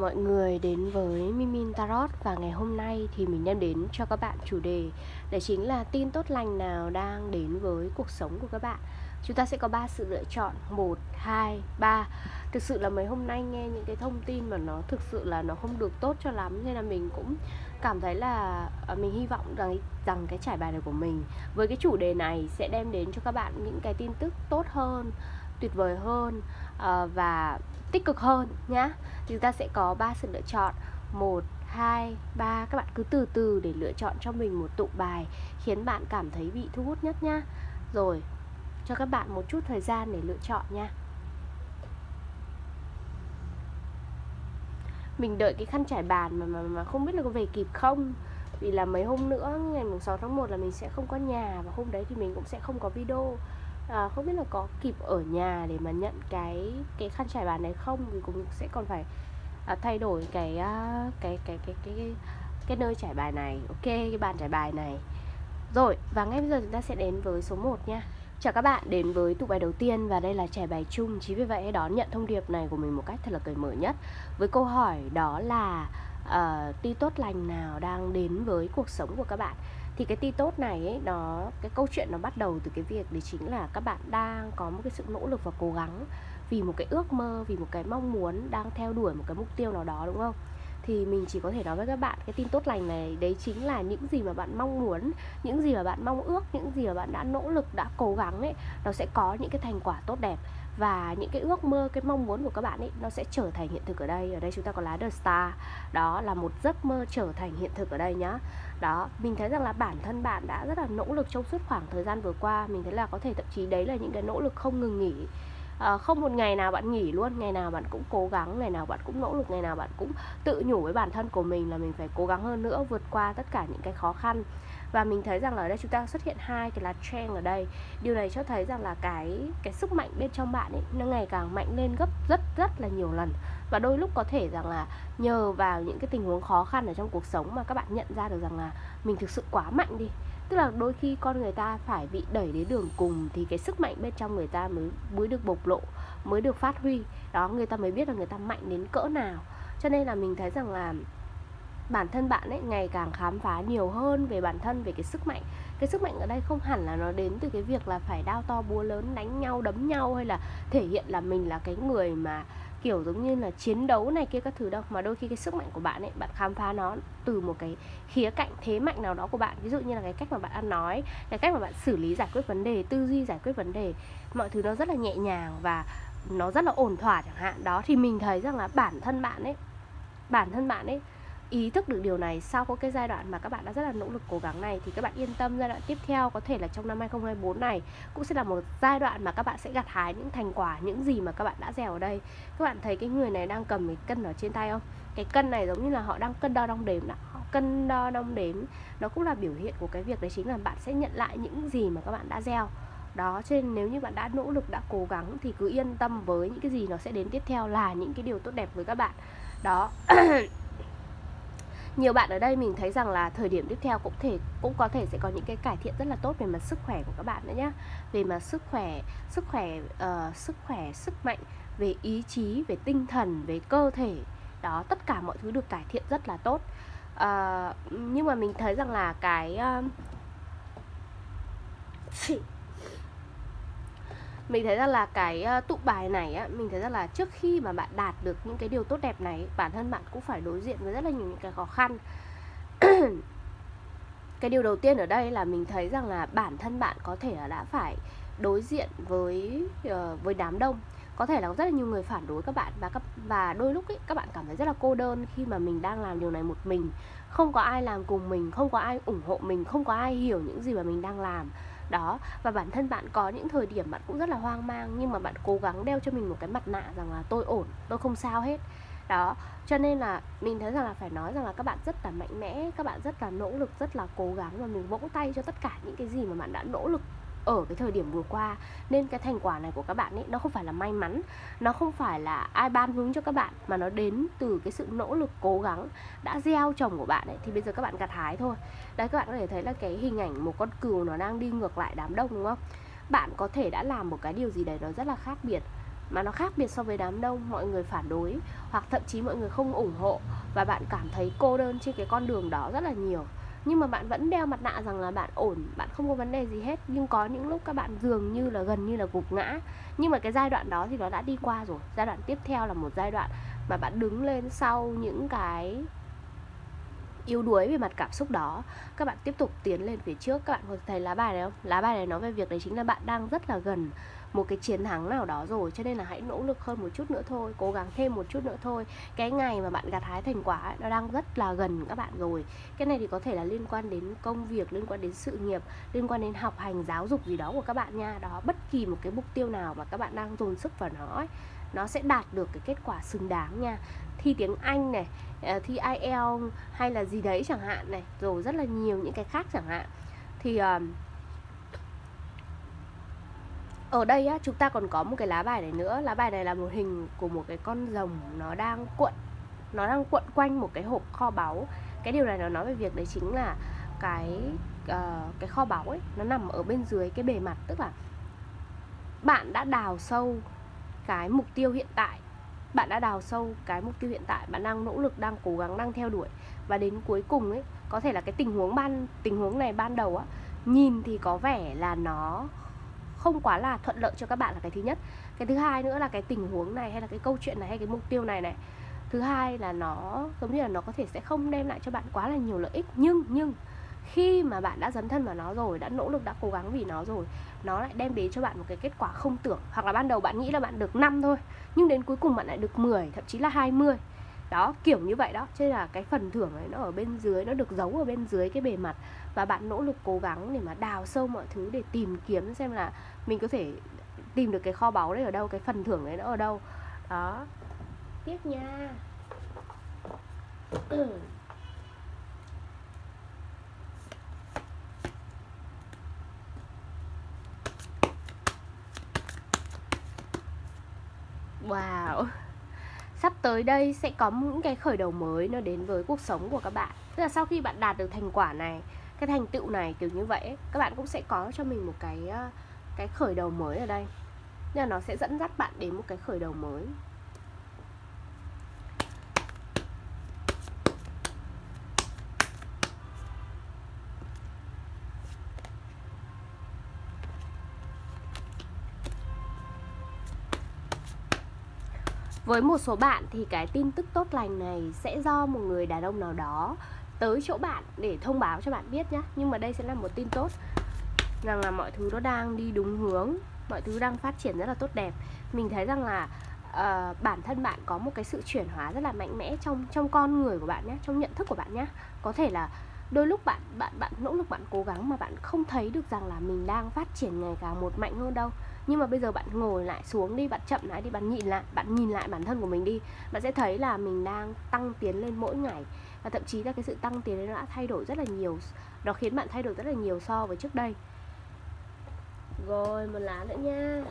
mọi người đến với Mimin Tarot và ngày hôm nay thì mình đem đến cho các bạn chủ đề. Đấy chính là tin tốt lành nào đang đến với cuộc sống của các bạn. Chúng ta sẽ có ba sự lựa chọn. 1, 2, 3 Thực sự là mấy hôm nay nghe những cái thông tin mà nó thực sự là nó không được tốt cho lắm Nên là mình cũng cảm thấy là à, mình hy vọng rằng rằng cái trải bài này của mình Với cái chủ đề này sẽ đem đến cho các bạn những cái tin tức tốt hơn tuyệt vời hơn uh, và tích cực hơn nhá. Chúng ta sẽ có ba sự lựa chọn. Một hai ba các bạn cứ từ từ để lựa chọn cho mình một tụ bài khiến bạn cảm thấy bị thu hút nhất nhá. Rồi cho các bạn một chút thời gian để lựa chọn nha. Mình đợi cái khăn trải bàn mà mà, mà không biết là có về kịp không? Vì là mấy hôm nữa ngày 6 tháng 1 là mình sẽ không có nhà và hôm đấy thì mình cũng sẽ không có video à, không biết là có kịp ở nhà để mà nhận cái cái khăn trải bàn này không? Thì cũng sẽ còn phải à, thay đổi cái, à, cái cái cái cái cái cái nơi trải bài này. Ok cái bàn trải bài này. Rồi và ngay bây giờ chúng ta sẽ đến với số 1 nha. Chào các bạn đến với tụ bài đầu tiên và đây là trải bài chung. Chính vì vậy hãy đón nhận thông điệp này của mình một cách thật là cởi mở nhất Với câu hỏi đó là ờ, uh, ti tốt lành nào đang đến với cuộc sống của các bạn? Thì cái ti tốt này ấy, nó cái câu chuyện nó bắt đầu từ cái việc đấy chính là các bạn đang có một cái sự nỗ lực và cố gắng vì một cái ước mơ vì một cái mong muốn đang theo đuổi một cái mục tiêu nào đó đúng không? Thì mình chỉ có thể nói với các bạn cái tin tốt lành này đấy chính là những gì mà bạn mong muốn những gì mà bạn mong ước những gì mà bạn đã nỗ lực đã cố gắng ấy nó sẽ có những cái thành quả tốt đẹp. Và những cái ước mơ cái mong muốn của các bạn ấy nó sẽ trở thành hiện thực ở đây. Ở đây chúng ta có lá The Star. Đó là một giấc mơ trở thành hiện thực ở đây nhá đó mình thấy rằng là bản thân bạn đã rất là nỗ lực trong suốt khoảng thời gian vừa qua. Mình thấy là có thể thậm chí đấy là những cái nỗ lực không ngừng nghỉ. À, không một ngày nào bạn nghỉ luôn ngày nào bạn cũng cố gắng ngày nào bạn cũng nỗ lực ngày nào bạn cũng tự nhủ với bản thân của mình là mình phải cố gắng hơn nữa vượt qua tất cả những cái khó khăn. Và mình thấy rằng là ở đây chúng ta xuất hiện hai cái là trend ở đây. Điều này cho thấy rằng là cái cái sức mạnh bên trong bạn ấy nó ngày càng mạnh lên gấp rất rất là nhiều lần và đôi lúc có thể rằng là nhờ vào những cái tình huống khó khăn ở trong cuộc sống mà các bạn nhận ra được rằng là mình thực sự quá mạnh đi. Tức là đôi khi con người ta phải bị đẩy đến đường cùng thì cái sức mạnh bên trong người ta mới mới được bộc lộ, mới được phát huy. Đó, người ta mới biết là người ta mạnh đến cỡ nào. Cho nên là mình thấy rằng là bản thân bạn ấy ngày càng khám phá nhiều hơn về bản thân, về cái sức mạnh. Cái sức mạnh ở đây không hẳn là nó đến từ cái việc là phải đao to búa lớn, đánh nhau, đấm nhau hay là thể hiện là mình là cái người mà kiểu giống như là chiến đấu này kia các thứ đâu. Mà đôi khi cái sức mạnh của bạn ấy, bạn khám phá nó từ một cái khía cạnh, thế mạnh nào đó của bạn. Ví dụ như là cái cách mà bạn ăn nói, cái cách mà bạn xử lý giải quyết vấn đề, tư duy giải quyết vấn đề, mọi thứ nó rất là nhẹ nhàng và nó rất là ổn thỏa chẳng hạn. Đó, thì mình thấy rằng là bản thân bạn ấy, bản thân bạn ấy ý thức được điều này sau có cái giai đoạn mà các bạn đã rất là nỗ lực cố gắng này, thì các bạn yên tâm giai đoạn tiếp theo, có thể là trong năm 2024 này, cũng sẽ là một giai đoạn mà các bạn sẽ gặt hái những thành quả, những gì mà các bạn đã gieo ở đây. Các bạn thấy cái người này đang cầm cái cân ở trên tay không? Cái cân này giống như là họ đang cân đo đong đếm đó cân đo đong đếm, nó cũng là biểu hiện của cái việc đấy chính là bạn sẽ nhận lại những gì mà các bạn đã gieo. Đó, cho nên nếu như bạn đã nỗ lực, đã cố gắng thì cứ yên tâm với những cái gì nó sẽ đến tiếp theo là những cái điều tốt đẹp với các bạn. Đó. nhiều bạn ở đây mình thấy rằng là thời điểm tiếp theo cũng thể cũng có thể sẽ có những cái cải thiện rất là tốt về mặt sức khỏe của các bạn nữa nhé về mặt sức khỏe sức khỏe uh, sức khỏe sức mạnh về ý chí về tinh thần về cơ thể. Đó tất cả mọi thứ được cải thiện rất là tốt. Uh, nhưng mà mình thấy rằng là cái uh, mình thấy rằng là cái ờ, tụ bài này á mình thấy rằng là trước khi mà bạn đạt được những cái điều tốt đẹp này bản thân bạn cũng phải đối diện với rất là nhiều những cái khó khăn. Cái điều đầu tiên ở đây là mình thấy rằng là bản thân bạn có thể là đã phải đối diện với uh, với đám đông. Có thể là rất là nhiều người phản đối các bạn và các và đôi lúc ấy, các bạn cảm thấy rất là cô đơn khi mà mình đang làm điều này một mình. Không có ai làm cùng mình không có ai ủng hộ mình không có ai hiểu những gì mà mình đang làm đó. Và bản thân bạn có những thời điểm bạn cũng rất là hoang mang, nhưng mà bạn cố gắng đeo cho mình một cái mặt nạ rằng là tôi ổn, tôi không sao hết. Đó, cho nên là mình thấy rằng là phải nói rằng là các bạn rất là mạnh mẽ, các bạn rất là nỗ lực, rất là cố gắng và mình vỗ tay cho tất cả những cái gì mà bạn đã nỗ lực ở cái thời điểm vừa qua. Nên cái thành quả này của các bạn ấy, nó không phải là may mắn, nó không phải là ai ban hướng cho các bạn, mà nó đến từ cái sự nỗ lực, cố gắng đã gieo trồng của bạn ấy. Thì bây giờ các bạn gặt hái thôi. Đấy, các bạn có thể thấy là cái hình ảnh một con cừu nó đang đi ngược lại đám đông, đúng không? Bạn có thể đã làm một cái điều gì đấy nó rất là khác biệt, mà nó khác biệt so với đám đông, mọi người phản đối, hoặc thậm chí mọi người không ủng hộ, và bạn cảm thấy cô đơn trên cái con đường đó rất là nhiều nhưng mà bạn vẫn đeo mặt nạ rằng là bạn ổn, bạn không có vấn đề gì hết. Nhưng có những lúc các bạn dường như là gần như là gục ngã. Nhưng mà cái giai đoạn đó thì nó đã đi qua rồi. Giai đoạn tiếp theo là một giai đoạn mà bạn đứng lên sau những cái yếu đuối về mặt cảm xúc đó. Các bạn tiếp tục tiến lên phía trước. Các bạn có thấy lá bài này không? Lá bài này nói về việc đấy chính là bạn đang rất là gần một cái chiến thắng nào đó rồi cho nên là hãy nỗ lực hơn một chút nữa thôi cố gắng thêm một chút nữa thôi. Cái ngày mà bạn gặt hái thành quả ấy, nó đang rất là gần các bạn rồi. Cái này thì có thể là liên quan đến công việc liên quan đến sự nghiệp liên quan đến học hành giáo dục gì đó của các bạn nha. Đó bất kỳ một cái mục tiêu nào mà các bạn đang dồn sức vào nó ấy, nó sẽ đạt được cái kết quả xứng đáng nha. Thi tiếng Anh này ờ, thi IELTS hay là gì đấy chẳng hạn này rồi rất là nhiều những cái khác chẳng hạn. Thì uh, ở đây á chúng ta còn có một cái lá bài này nữa. Lá bài này là một hình của một cái con rồng nó đang cuộn nó đang cuộn quanh một cái hộp kho báu. Cái điều này nó nói về việc đấy chính là cái uh, cái kho báu ấy nó nằm ở bên dưới cái bề mặt tức là bạn đã đào sâu cái mục tiêu hiện tại. Bạn đã đào sâu cái mục tiêu hiện tại, bạn đang nỗ lực, đang cố gắng, đang theo đuổi. Và đến cuối cùng ấy, có thể là cái tình huống ban, tình huống này ban đầu á, nhìn thì có vẻ là nó không quá là thuận lợi cho các bạn là cái thứ nhất. Cái thứ hai nữa là cái tình huống này hay là cái câu chuyện này hay cái mục tiêu này này. Thứ hai là nó, giống như là nó có thể sẽ không đem lại cho bạn quá là nhiều lợi ích, nhưng nhưng khi mà bạn đã dấn thân vào nó rồi, đã nỗ lực, đã cố gắng vì nó rồi, nó lại đem đến cho bạn một cái kết quả không tưởng. Hoặc là ban đầu bạn nghĩ là bạn được 5 thôi, nhưng đến cuối cùng bạn lại được 10 thậm chí là 20 đó, kiểu như vậy đó. Cho nên là cái phần thưởng ấy nó ở bên dưới, nó được giấu ở bên dưới cái bề mặt và bạn nỗ lực cố gắng để mà đào sâu mọi thứ để tìm kiếm xem là mình có thể tìm được cái kho báu đấy ở đâu, cái phần thưởng đấy nó ở đâu. Đó. Tiếp nha. Wow. Sắp tới đây sẽ có những cái khởi đầu mới nó đến với cuộc sống của các bạn. Tức là sau khi bạn đạt được thành quả này, Cái thành tựu này kiểu như vậy Các bạn cũng sẽ có cho mình một cái ờ, cái khởi đầu mới ở đây. Nên là nó sẽ dẫn dắt bạn đến một cái khởi đầu mới. Với một số bạn thì cái tin tức tốt lành này sẽ do một người đàn ông nào đó tới chỗ bạn để thông báo cho bạn biết nhé nhưng mà đây sẽ là một tin tốt rằng là mọi thứ nó đang đi đúng hướng mọi thứ đang phát triển rất là tốt đẹp. Mình thấy rằng là uh, bản thân bạn có một cái sự chuyển hóa rất là mạnh mẽ trong trong con người của bạn nhé trong nhận thức của bạn nhé có thể là đôi lúc bạn bạn bạn nỗ lực bạn cố gắng mà bạn không thấy được rằng là mình đang phát triển ngày càng một mạnh hơn đâu nhưng mà bây giờ bạn ngồi lại xuống đi, bạn chậm lại đi, bạn nhìn lại, bạn nhìn lại bản thân của mình đi, bạn sẽ thấy là mình đang tăng tiến lên mỗi ngày. Và thậm chí là cái sự tăng tiến đấy nó đã thay đổi rất là nhiều, nó khiến bạn thay đổi rất là nhiều so với trước đây. Rồi, một lá nữa nha.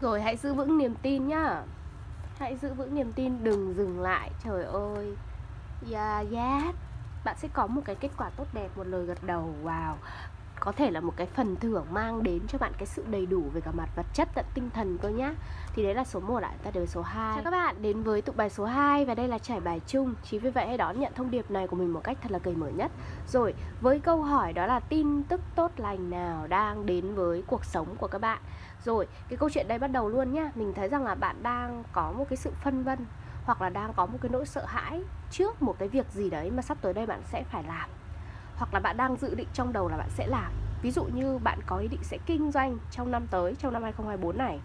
Rồi, hãy giữ vững niềm tin nhá. Hãy giữ vững niềm tin, đừng dừng lại. Trời ơi. Yeah yeah. Bạn sẽ có một cái kết quả tốt đẹp, Một lời gật đầu. Wow có thể là một cái phần thưởng mang đến cho bạn cái sự đầy đủ về cả mặt vật chất lẫn tinh thần cơ nhá. Thì đấy là số 1 lại ta đến với số 2 chào các bạn, đến với tụ bài số 2 và đây là trải bài chung. Chính vì vậy hãy đón nhận thông điệp này của mình một cách thật là cởi mở nhất. Rồi, với câu hỏi đó là tin tức tốt lành nào đang đến với cuộc sống của các bạn? Rồi, cái câu chuyện đây bắt đầu luôn nhá. Mình thấy rằng là bạn đang có một cái sự phân vân hoặc là đang có một cái nỗi sợ hãi trước một cái việc gì đấy mà sắp tới đây bạn sẽ phải làm hoặc là bạn đang dự định trong đầu là bạn sẽ làm. Ví dụ như bạn có ý định sẽ kinh doanh trong năm tới, trong năm 2024 này.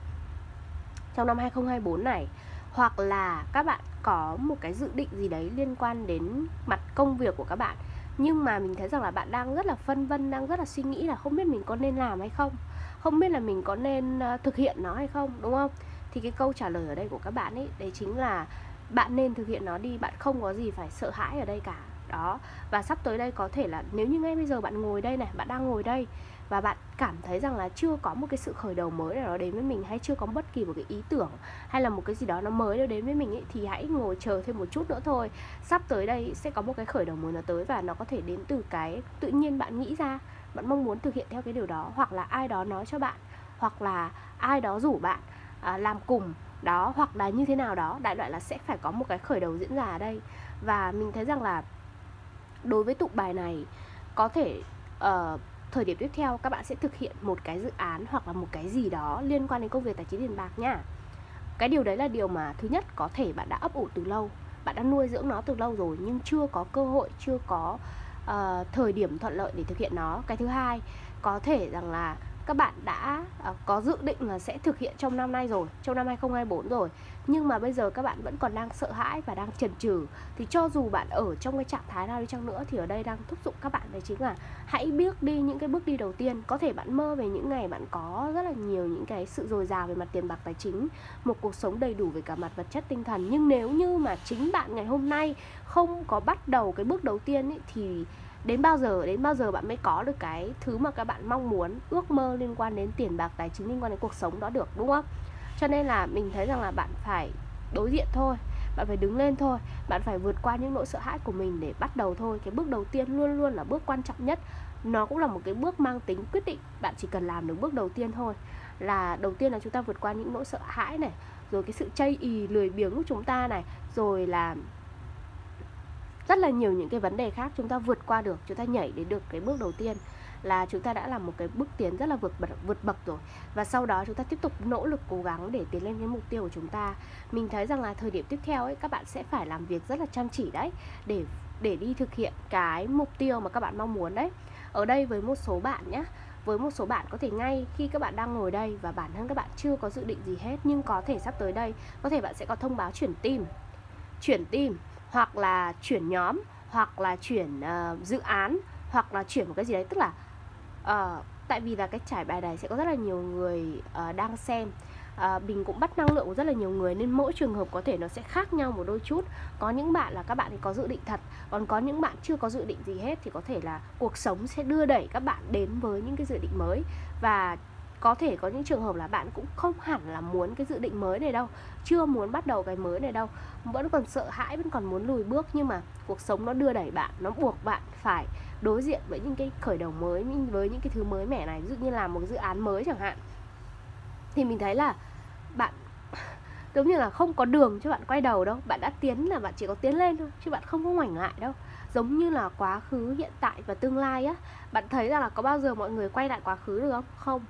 Trong năm 2024 này, hoặc là các bạn có một cái dự định gì đấy liên quan đến mặt công việc của các bạn. Nhưng mà mình thấy rằng là bạn đang rất là phân vân, đang rất là suy nghĩ là không biết mình có nên làm hay không. Không biết là mình có nên ờ, thực hiện nó hay không, đúng không? Thì cái câu trả lời ở đây của các bạn ấy, đấy chính là bạn nên thực hiện nó đi, bạn không có gì phải sợ hãi ở đây cả đó và sắp tới đây có thể là nếu như ngay bây giờ bạn ngồi đây này bạn đang ngồi đây và bạn cảm thấy rằng là chưa có một cái sự khởi đầu mới nào đó đến với mình hay chưa có bất kỳ một cái ý tưởng hay là một cái gì đó nó mới nó đến với mình ấy, thì hãy ngồi chờ thêm một chút nữa thôi. Sắp tới đây sẽ có một cái khởi đầu mới nó tới và nó có thể đến từ cái tự nhiên bạn nghĩ ra bạn mong muốn thực hiện theo cái điều đó hoặc là ai đó nói cho bạn hoặc là ai đó rủ bạn à, làm cùng đó hoặc là như thế nào đó đại loại là sẽ phải có một cái khởi đầu diễn ra ở đây. Và mình thấy rằng là đối với tụ bài này có thể uh, thời điểm tiếp theo các bạn sẽ thực hiện một cái dự án hoặc là một cái gì đó liên quan đến công việc tài chính tiền bạc nha. Cái điều đấy là điều mà thứ nhất có thể bạn đã ấp ủ từ lâu bạn đã nuôi dưỡng nó từ lâu rồi nhưng chưa có cơ hội chưa có uh, thời điểm thuận lợi để thực hiện nó. Cái thứ hai có thể rằng là các bạn đã à, có dự định là sẽ thực hiện trong năm nay rồi trong năm 2024 rồi. Nhưng mà bây giờ các bạn vẫn còn đang sợ hãi và đang chần chừ. Thì cho dù bạn ở trong cái trạng thái nào đi chăng nữa thì ở đây đang thúc giục các bạn đấy chính là hãy bước đi những cái bước đi đầu tiên. Có thể bạn mơ về những ngày bạn có rất là nhiều những cái sự dồi dào về mặt tiền bạc tài chính một cuộc sống đầy đủ về cả mặt vật chất tinh thần. Nhưng nếu như mà chính bạn ngày hôm nay không có bắt đầu cái bước đầu tiên ấy, thì đến bao giờ, đến bao giờ bạn mới có được cái thứ mà các bạn mong muốn, ước mơ liên quan đến tiền bạc, tài chính, liên quan đến cuộc sống đó được, đúng không? Cho nên là mình thấy rằng là bạn phải đối diện thôi, bạn phải đứng lên thôi, bạn phải vượt qua những nỗi sợ hãi của mình để bắt đầu thôi. Cái bước đầu tiên luôn luôn là bước quan trọng nhất. Nó cũng là một cái bước mang tính quyết định, bạn chỉ cần làm được bước đầu tiên thôi. Là đầu tiên là chúng ta vượt qua những nỗi sợ hãi này, rồi cái sự chây ì lười biếng của chúng ta này, rồi là rất là nhiều những cái vấn đề khác chúng ta vượt qua được chúng ta nhảy đến được cái bước đầu tiên là chúng ta đã làm một cái bước tiến rất là vượt bậc, vượt bậc rồi. Và sau đó chúng ta tiếp tục nỗ lực cố gắng để tiến lên cái mục tiêu của chúng ta. Mình thấy rằng là thời điểm tiếp theo ấy các bạn sẽ phải làm việc rất là chăm chỉ đấy để để đi thực hiện cái mục tiêu mà các bạn mong muốn đấy. Ở đây với một số bạn nhé với một số bạn có thể ngay khi các bạn đang ngồi đây và bản thân các bạn chưa có dự định gì hết nhưng có thể sắp tới đây có thể bạn sẽ có thông báo chuyển team chuyển team hoặc là chuyển nhóm hoặc là chuyển uh, dự án hoặc là chuyển một cái gì đấy. Tức là uh, tại vì là cái trải bài này sẽ có rất là nhiều người uh, đang xem. Uh, mình cũng bắt năng lượng của rất là nhiều người nên mỗi trường hợp có thể nó sẽ khác nhau một đôi chút. Có những bạn là các bạn thì có dự định thật còn có những bạn chưa có dự định gì hết thì có thể là cuộc sống sẽ đưa đẩy các bạn đến với những cái dự định mới. Và có thể có những trường hợp là bạn cũng không hẳn là muốn cái dự định mới này đâu, chưa muốn bắt đầu cái mới này đâu, vẫn còn sợ hãi, vẫn còn muốn lùi bước, nhưng mà cuộc sống nó đưa đẩy bạn, nó buộc bạn phải đối diện với những cái khởi đầu mới với những cái thứ mới mẻ này. Ví dụ như là một dự án mới chẳng hạn. Thì mình thấy là bạn, giống như là không có đường cho bạn quay đầu đâu, bạn đã tiến là bạn chỉ có tiến lên thôi, chứ bạn không có ngoảnh lại đâu. Giống như là quá khứ, hiện tại và tương lai á, bạn thấy rằng là có bao giờ mọi người quay lại quá khứ được không? Không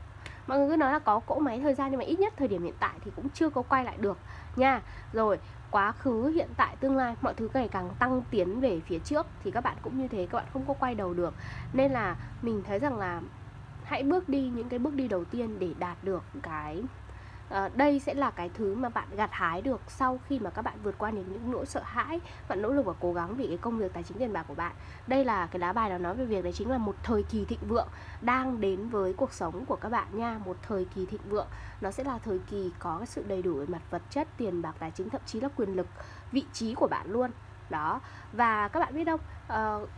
mọi người cứ nói là có cỗ máy thời gian nhưng mà ít nhất thời điểm hiện tại thì cũng chưa có quay lại được, nha. Rồi, quá khứ, hiện tại, tương lai, mọi thứ ngày càng tăng tiến về phía trước thì các bạn cũng như thế, các bạn không có quay đầu được. Nên là mình thấy rằng là hãy bước đi những cái bước đi đầu tiên để đạt được cái à, đây sẽ là cái thứ mà bạn gặt hái được sau khi mà các bạn vượt qua đến những nỗi sợ hãi bạn nỗ lực và cố gắng vì cái công việc tài chính tiền bạc của bạn. Đây là cái lá bài nó nói về việc đấy chính là một thời kỳ thịnh vượng đang đến với cuộc sống của các bạn nha một thời kỳ thịnh vượng. Nó sẽ là thời kỳ có cái sự đầy đủ về mặt vật chất tiền bạc tài chính thậm chí là quyền lực vị trí của bạn luôn. Đó. Và các bạn biết không? Uh,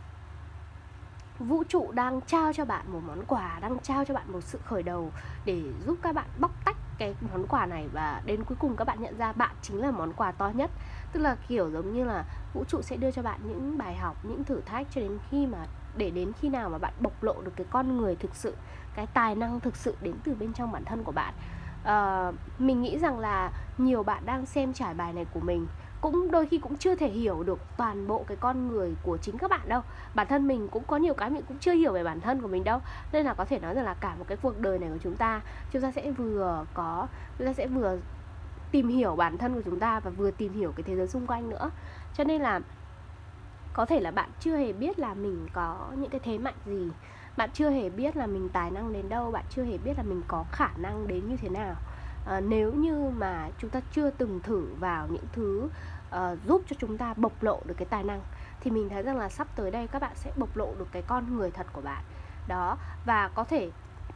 vũ trụ đang trao cho bạn một món quà đang trao cho bạn một sự khởi đầu để giúp các bạn bóc tách cái món quà này và đến cuối cùng các bạn nhận ra bạn chính là món quà to nhất. Tức là kiểu giống như là vũ trụ sẽ đưa cho bạn những bài học những thử thách cho đến khi mà để đến khi nào mà bạn bộc lộ được cái con người thực sự cái tài năng thực sự đến từ bên trong bản thân của bạn. Uh, mình nghĩ rằng là nhiều bạn đang xem trải bài này của mình cũng đôi khi cũng chưa thể hiểu được toàn bộ cái con người của chính các bạn đâu. Bản thân mình cũng có nhiều cái mình cũng chưa hiểu về bản thân của mình đâu. Nên là có thể nói rằng là cả một cái cuộc đời này của chúng ta chúng ta sẽ vừa có chúng ta sẽ vừa tìm hiểu bản thân của chúng ta và vừa tìm hiểu cái thế giới xung quanh nữa. Cho nên là có thể là bạn chưa hề biết là mình có những cái thế mạnh gì. Bạn chưa hề biết là mình tài năng đến đâu bạn chưa hề biết là mình có khả năng đến như thế nào. À, nếu như mà chúng ta chưa từng thử vào những thứ uh, giúp cho chúng ta bộc lộ được cái tài năng. Thì mình thấy rằng là sắp tới đây các bạn sẽ bộc lộ được cái con người thật của bạn. Đó và có thể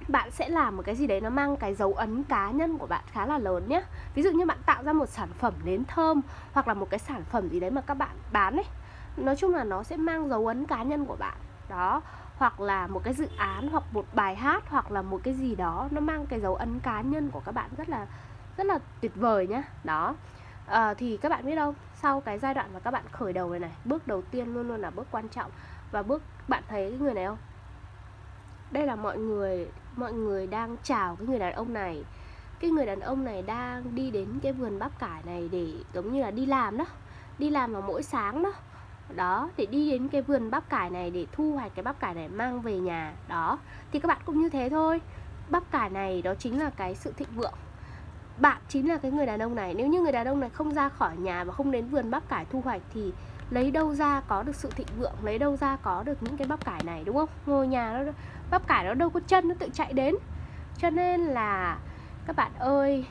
bạn sẽ làm một cái gì đấy nó mang cái dấu ấn cá nhân của bạn khá là lớn nhé ví dụ như bạn tạo ra một sản phẩm nến thơm hoặc là một cái sản phẩm gì đấy mà các bạn bán ấy nói chung là nó sẽ mang dấu ấn cá nhân của bạn. Đó hoặc là một cái dự án hoặc một bài hát hoặc là một cái gì đó nó mang cái dấu ấn cá nhân của các bạn rất là rất là tuyệt vời nhá. Đó à, thì các bạn biết không sau cái giai đoạn mà các bạn khởi đầu này này bước đầu tiên luôn luôn là bước quan trọng. Và bước bạn thấy cái người này không? Đây là mọi người mọi người đang chào cái người đàn ông này. Cái người đàn ông này đang đi đến cái vườn bắp cải này để giống như là đi làm đó đi làm vào mỗi sáng đó. Đó để đi đến cái vườn bắp cải này để thu hoạch cái bắp cải này mang về nhà. Đó thì các bạn cũng như thế thôi. Bắp cải này đó chính là cái sự thịnh vượng bạn chính là cái người đàn ông này. Nếu như người đàn ông này không ra khỏi nhà và không đến vườn bắp cải thu hoạch thì lấy đâu ra có được sự thịnh vượng lấy đâu ra có được những cái bắp cải này đúng không? Ngồi nhà nó bắp cải nó đâu có chân nó tự chạy đến. Cho nên là các bạn ơi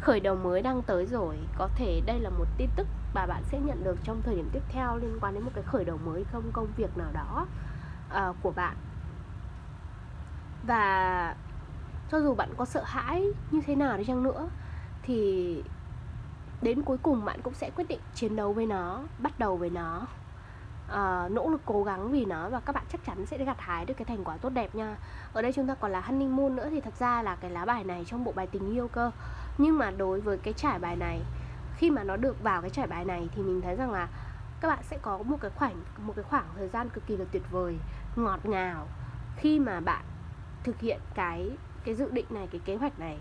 khởi đầu mới đang tới rồi. Có thể đây là một tin tức mà bạn sẽ nhận được trong thời điểm tiếp theo liên quan đến một cái khởi đầu mới không công việc nào đó uh, của bạn. Và cho dù bạn có sợ hãi như thế nào đi chăng nữa thì đến cuối cùng bạn cũng sẽ quyết định chiến đấu với nó bắt đầu với nó. Uh, nỗ lực cố gắng vì nó và các bạn chắc chắn sẽ gặt hái được cái thành quả tốt đẹp nha. Ở đây chúng ta còn là honeymoon nữa thì thật ra là cái lá bài này trong bộ bài tình yêu cơ. Nhưng mà đối với cái trải bài này khi mà nó được vào cái trải bài này thì mình thấy rằng là các bạn sẽ có một cái khoảng một cái khoảng thời gian cực kỳ là tuyệt vời ngọt ngào khi mà bạn thực hiện cái cái dự định này cái kế hoạch này.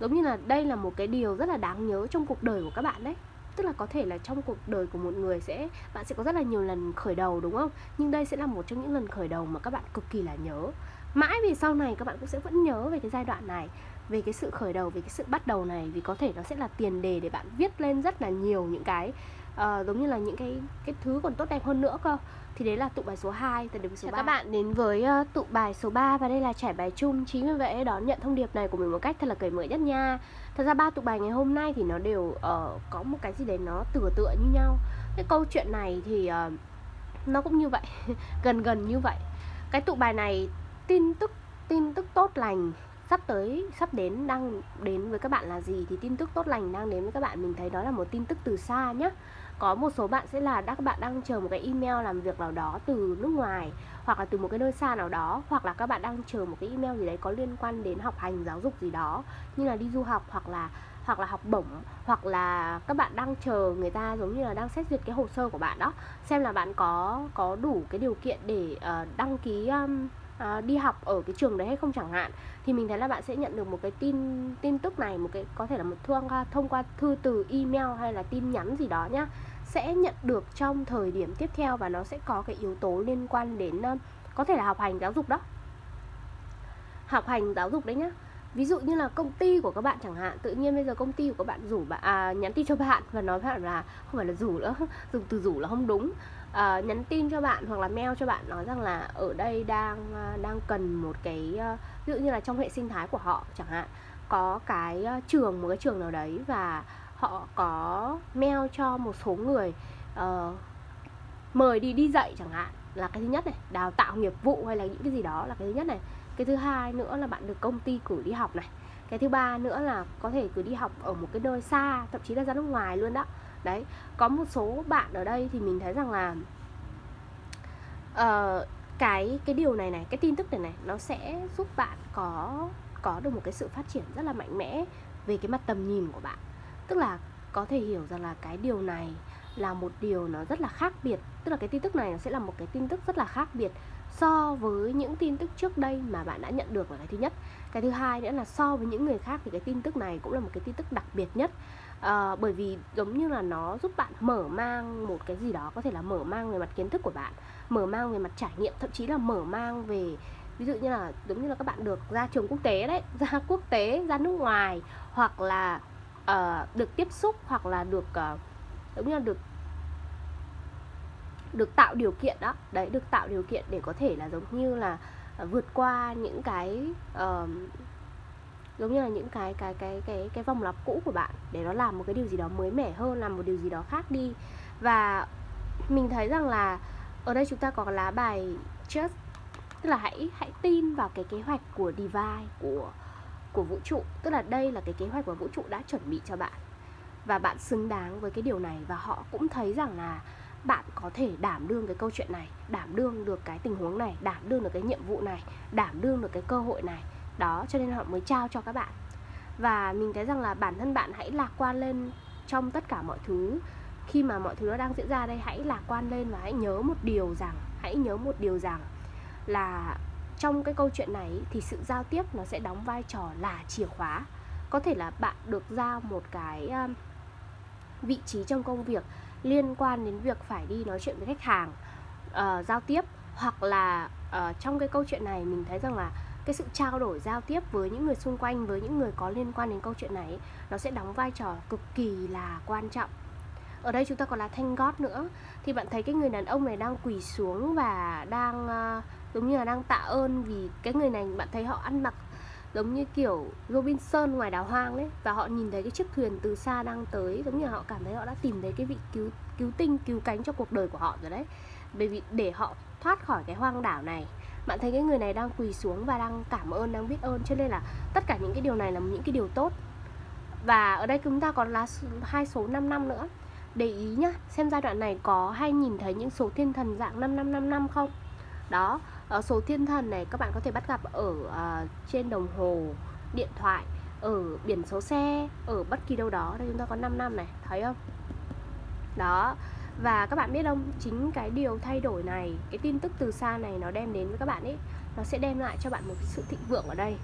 Giống như là đây là một cái điều rất là đáng nhớ trong cuộc đời của các bạn đấy. Tức là có thể là trong cuộc đời của một người sẽ bạn sẽ có rất là nhiều lần khởi đầu đúng không? Nhưng đây sẽ là một trong những lần khởi đầu mà các bạn cực kỳ là nhớ. Mãi vì sau này các bạn cũng sẽ vẫn nhớ về cái giai đoạn này về cái sự khởi đầu về cái sự bắt đầu này vì có thể nó sẽ là tiền đề để bạn viết lên rất là nhiều những cái uh, giống như là những cái cái thứ còn tốt đẹp hơn nữa cơ thì đấy là tụ bài số 2 từ điểm số Chào 3. các bạn đến với tụ bài số 3 và đây là trải bài chung. Chính vì vậy đón nhận thông điệp này của mình một cách thật là cởi mở nhất nha. Thật ra ba tụ bài ngày hôm nay thì nó đều uh, có một cái gì đấy nó tựa tựa như nhau. Cái câu chuyện này thì uh, nó cũng như vậy gần gần như vậy. Cái tụ bài này tin tức tin tức tốt lành sắp tới sắp đến đang đến với các bạn là gì thì tin tức tốt lành đang đến với các bạn mình thấy đó là một tin tức từ xa nhé có một số bạn sẽ là các bạn đang chờ một cái email làm việc nào đó từ nước ngoài hoặc là từ một cái nơi xa nào đó hoặc là các bạn đang chờ một cái email gì đấy có liên quan đến học hành giáo dục gì đó như là đi du học hoặc là hoặc là học bổng hoặc là các bạn đang chờ người ta giống như là đang xét duyệt cái hồ sơ của bạn đó. Xem là bạn có có đủ cái điều kiện để uh, đăng ký um, À, đi học ở cái trường đấy hay không chẳng hạn, thì mình thấy là bạn sẽ nhận được một cái tin tin tức này, một cái, có thể là một thông qua thông qua thư từ email hay là tin nhắn gì đó nhá, sẽ nhận được trong thời điểm tiếp theo và nó sẽ có cái yếu tố liên quan đến có thể là học hành giáo dục đó. Học hành giáo dục đấy nhá ví dụ như là công ty của các bạn chẳng hạn tự nhiên bây giờ công ty của các bạn rủ bạn à, nhắn tin cho bạn và nói với bạn là không phải là rủ nữa dùng từ rủ là không đúng. À, nhắn tin cho bạn hoặc là mail cho bạn nói rằng là ở đây đang à, đang cần một cái à, ví dụ như là trong hệ sinh thái của họ chẳng hạn có cái à, trường một cái trường nào đấy và họ có mail cho một số người uh, mời đi đi dạy chẳng hạn là cái thứ nhất này đào tạo nghiệp vụ hay là những cái gì đó là cái thứ nhất này cái thứ hai nữa là bạn được công ty cử đi học này. Cái thứ ba nữa là có thể cử đi học ở một cái nơi xa thậm chí là ra nước ngoài luôn đó. Đấy có một số bạn ở đây thì mình thấy rằng là uh, cái cái điều này này cái tin tức này này nó sẽ giúp bạn có có được một cái sự phát triển rất là mạnh mẽ về cái mặt tầm nhìn của bạn. Tức là có thể hiểu rằng là cái điều này là một điều nó rất là khác biệt. Tức là cái tin tức này nó sẽ là một cái tin tức rất là khác biệt so với những tin tức trước đây mà bạn đã nhận được là cái thứ nhất. Cái thứ hai nữa là so với những người khác thì cái tin tức này cũng là một cái tin tức đặc biệt nhất. À, bởi vì giống như là nó giúp bạn mở mang một cái gì đó có thể là mở mang về mặt kiến thức của bạn mở mang về mặt trải nghiệm thậm chí là mở mang về ví dụ như là giống như là các bạn được ra trường quốc tế đấy ra quốc tế ra nước ngoài hoặc là uh, được tiếp xúc hoặc là được uh, giống như là được được tạo điều kiện đó. Đấy được tạo điều kiện để có thể là giống như là à, vượt qua những cái uh, giống như là những cái cái cái cái cái vòng lặp cũ của bạn để nó làm một cái điều gì đó mới mẻ hơn làm một điều gì đó khác đi. Và mình thấy rằng là ở đây chúng ta có lá bài just tức là hãy hãy tin vào cái kế hoạch của divine của của vũ trụ. Tức là đây là cái kế hoạch mà vũ trụ đã chuẩn bị cho bạn và bạn xứng đáng với cái điều này và họ cũng thấy rằng là bạn có thể đảm đương cái câu chuyện này, đảm đương được cái tình huống này, đảm đương được cái nhiệm vụ này, đảm đương được cái cơ hội này. Đó, cho nên họ mới trao cho các bạn. Và mình thấy rằng là bản thân bạn hãy lạc quan lên trong tất cả mọi thứ. Khi mà mọi thứ nó đang diễn ra đây, hãy lạc quan lên và hãy nhớ một điều rằng, hãy nhớ một điều rằng là trong cái câu chuyện này thì sự giao tiếp nó sẽ đóng vai trò là chìa khóa. Có thể là bạn được giao một cái vị trí trong công việc liên quan đến việc phải đi nói chuyện với khách hàng uh, giao tiếp hoặc là uh, trong cái câu chuyện này mình thấy rằng là cái sự trao đổi giao tiếp với những người xung quanh với những người có liên quan đến câu chuyện này nó sẽ đóng vai trò cực kỳ là quan trọng. Ở đây chúng ta còn là thanh gót nữa. Thì bạn thấy cái người đàn ông này đang quỳ xuống và đang uh, giống như là đang tạ ơn vì cái người này bạn thấy họ ăn mặc giống như kiểu Robinson ngoài đảo hoang đấy và họ nhìn thấy cái chiếc thuyền từ xa đang tới, giống như họ cảm thấy họ đã tìm thấy cái vị cứu cứu tinh, cứu cánh cho cuộc đời của họ rồi đấy. Bởi vì để họ thoát khỏi cái hoang đảo này, bạn thấy cái người này đang quỳ xuống và đang cảm ơn, đang biết ơn, cho nên là tất cả những cái điều này là những cái điều tốt. Và ở đây chúng ta còn là hai số 5 năm nữa. Để ý nhá, xem giai đoạn này có hay nhìn thấy những số thiên thần dạng 5555 không? Đó Ờ, số thiên thần này các bạn có thể bắt gặp ở uh, trên đồng hồ điện thoại ở biển số xe ở bất kỳ đâu đó. Đây chúng ta có 5 năm này thấy không? Đó và các bạn biết không? Chính cái điều thay đổi này cái tin tức từ xa này nó đem đến với các bạn ấy nó sẽ đem lại cho bạn một cái sự thịnh vượng ở đây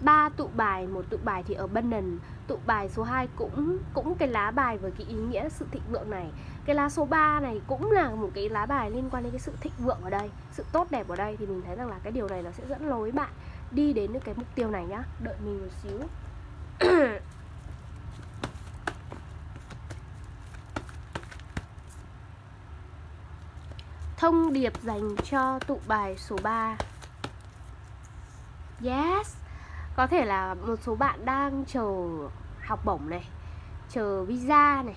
ba tụ bài, một tụ bài thì ở abundant tụ bài số 2 cũng cũng cái lá bài với cái ý nghĩa sự thịnh vượng này. Cái lá số 3 này cũng là một cái lá bài liên quan đến cái sự thịnh vượng ở đây, sự tốt đẹp ở đây. Thì mình thấy rằng là cái điều này nó sẽ dẫn lối bạn đi đến cái mục tiêu này nhá. Đợi mình một xíu. Thông điệp dành cho tụ bài số 3 Yes. Có thể là một số bạn đang chờ học bổng này Chờ visa này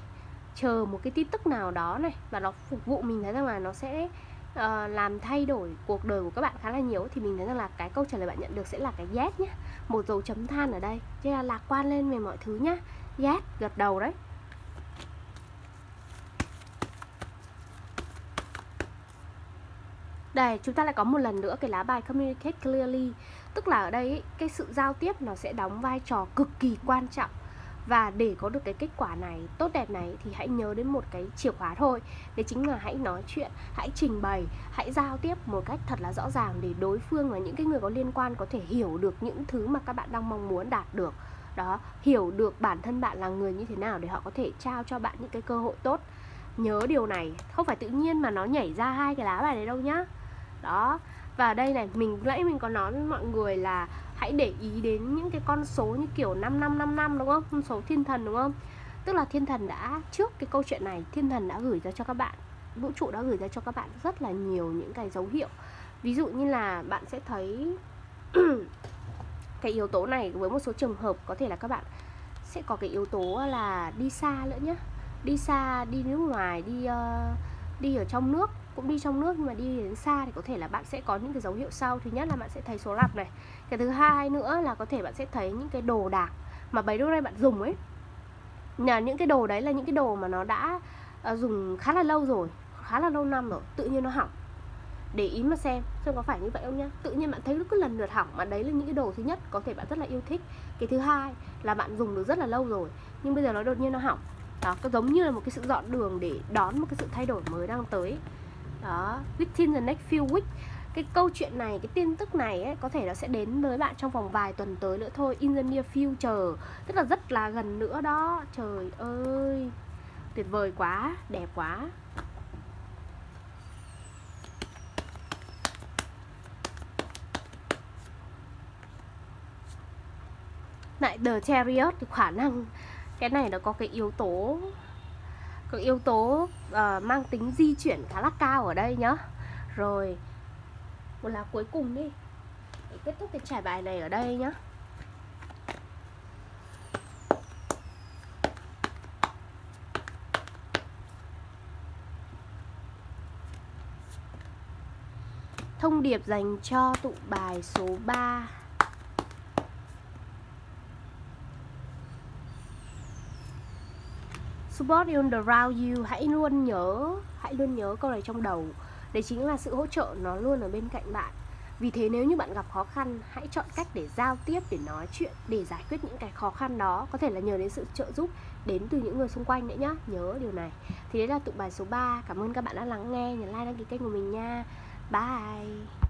Chờ một cái tin tức nào đó này Và nó phục vụ mình thấy rằng là nó sẽ uh, làm thay đổi cuộc đời của các bạn khá là nhiều Thì mình thấy rằng là cái câu trả lời bạn nhận được sẽ là cái yes nhé Một dấu chấm than ở đây cho là lạc quan lên về mọi thứ nhá. Yes, gật đầu đấy. Đây, chúng ta lại có một lần nữa cái lá bài Communicate Clearly. Tức là ở đây cái sự giao tiếp nó sẽ đóng vai trò cực kỳ quan trọng. Và để có được cái kết quả này tốt đẹp này thì hãy nhớ đến một cái chìa khóa thôi. Đấy chính là hãy nói chuyện, hãy trình bày, hãy giao tiếp một cách thật là rõ ràng Để đối phương và những cái người có liên quan có thể hiểu được những thứ mà các bạn đang mong muốn đạt được. Đó, hiểu được bản thân bạn là người như thế nào để họ có thể trao cho bạn những cái cơ hội tốt. Nhớ điều này, không phải tự nhiên mà nó nhảy ra hai cái lá bài này đâu nhá đó và đây này mình nãy mình có nói với mọi người là hãy để ý đến những cái con số như kiểu 5555 đúng không? Con số thiên thần đúng không? Tức là thiên thần đã trước cái câu chuyện này thiên thần đã gửi ra cho các bạn vũ trụ đã gửi ra cho các bạn rất là nhiều những cái dấu hiệu ví dụ như là bạn sẽ thấy cái yếu tố này với một số trường hợp có thể là các bạn sẽ có cái yếu tố là đi xa nữa nhá đi xa đi nước ngoài đi uh, đi ở trong nước cũng đi trong nước nhưng mà đi đến xa thì có thể là bạn sẽ có những cái dấu hiệu sau. Thứ nhất là bạn sẽ thấy số lặp này. Cái thứ hai nữa là có thể bạn sẽ thấy những cái đồ đạc mà bấy lâu nay bạn dùng ấy. Là những cái đồ đấy là những cái đồ mà nó đã uh, dùng khá là lâu rồi khá là lâu năm rồi tự nhiên nó hỏng. Để ý mà xem xem có phải như vậy không nhá. Tự nhiên bạn thấy nó cứ lần lượt hỏng mà đấy là những cái đồ thứ nhất có thể bạn rất là yêu thích. Cái thứ hai là bạn dùng được rất là lâu rồi nhưng bây giờ nó đột nhiên nó hỏng. Đó có giống như là một cái sự dọn đường để đón một cái sự thay đổi mới đang tới đó within the next few weeks. Cái câu chuyện này cái tin tức này ấy, có thể nó sẽ đến với bạn trong vòng vài tuần tới nữa thôi in the near future. Tức là rất là gần nữa đó. Trời ơi tuyệt vời quá đẹp quá. Lại The Chariot thì khả năng cái này nó có cái yếu tố có yếu tố uh, mang tính di chuyển khá là cao ở đây nhá. Rồi một lá cuối cùng đi. Để kết thúc cái trải bài này ở đây nhá. Thông điệp dành cho tụ bài số 3 support you around you hãy luôn nhớ, hãy hãy luôn nhớ câu này trong đầu. Đấy chính là sự hỗ trợ nó luôn ở bên cạnh bạn. Vì thế nếu như bạn gặp khó khăn, hãy chọn cách để giao tiếp, để nói chuyện, để giải quyết những cái khó khăn đó. Có thể là nhờ đến sự trợ giúp đến từ những người xung quanh nữa nhá, nhớ điều này. Thì đấy là tụ bài số 3 cảm ơn các bạn đã lắng nghe, nhấn like, đăng ký kênh của mình nha. Bye.